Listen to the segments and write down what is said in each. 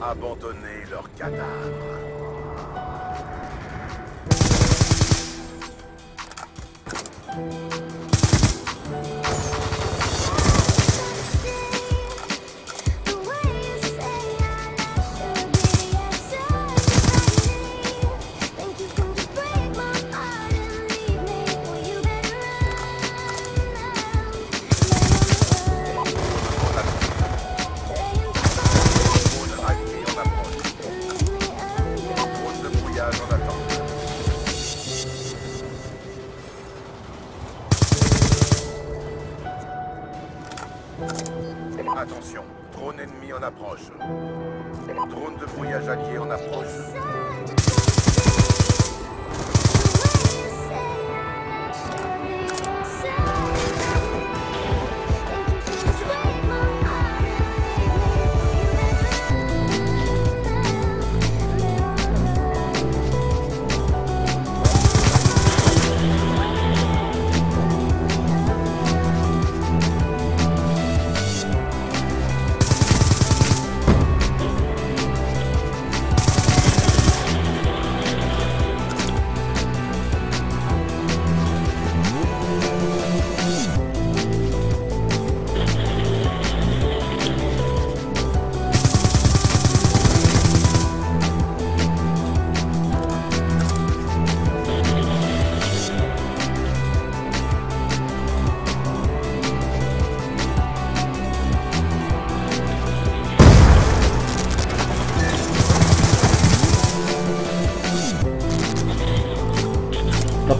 Abandonner leurs cadavres. Ennemi en approche. Drone de brouillage allié en approche.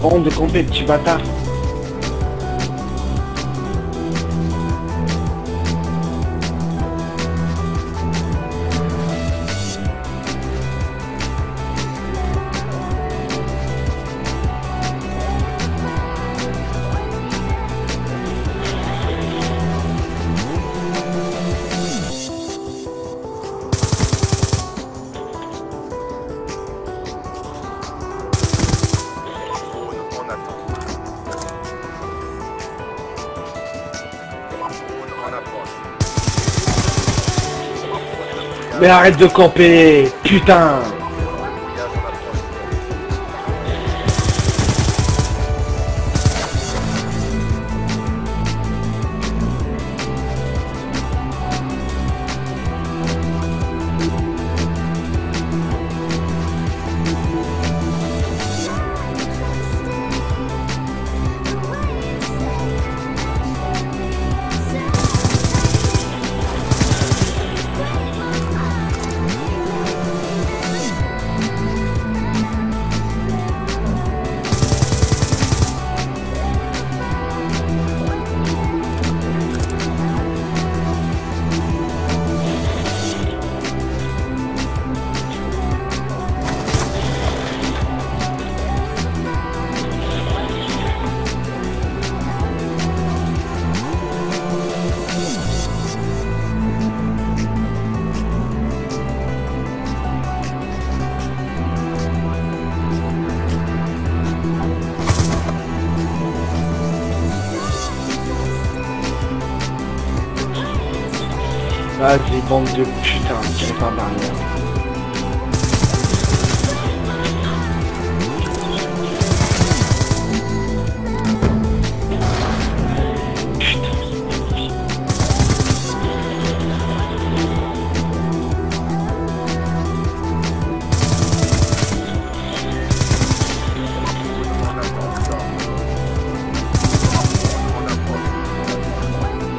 Honte de camper, petit bâtard. Mais arrête de camper, putain Vas-y, bande de putain, approche.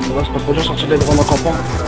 Ça va, c'est pas sortir des campant.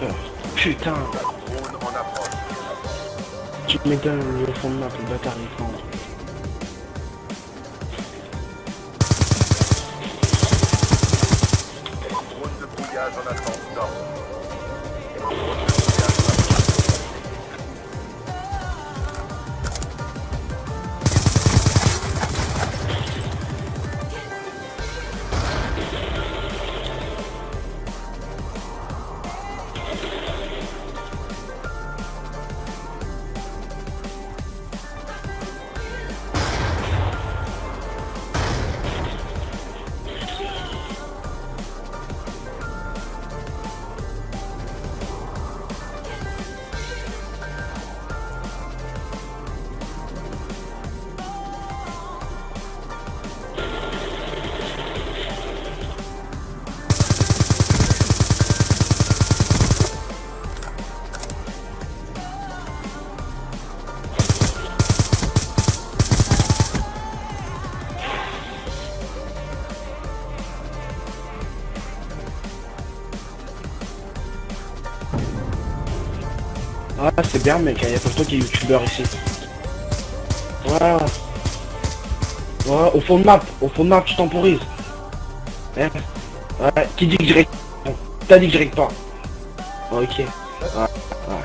peur. Putain. Tu m'étonnes, au fond de map, le bâtard, il est Ah c'est bien mec, il y a pas toi qui est youtubeur ici. Voilà. Voilà, au fond de map, au fond de map tu temporises. Hein Ouais, qui dit que je règle T'as dit que je règle pas. Ok. Ouais, ouais.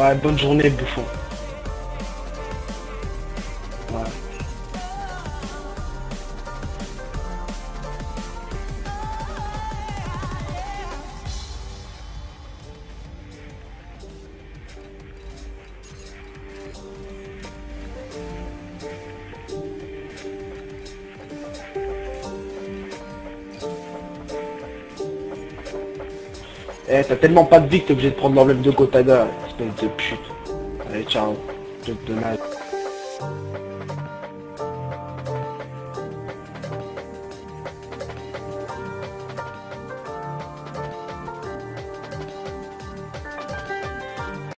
Ouais, bonne journée bouffon. Eh, t'as tellement pas de vie que t'es obligé de prendre l'emblème de Gotaga, espèce de pute. Allez, ciao. Je te donne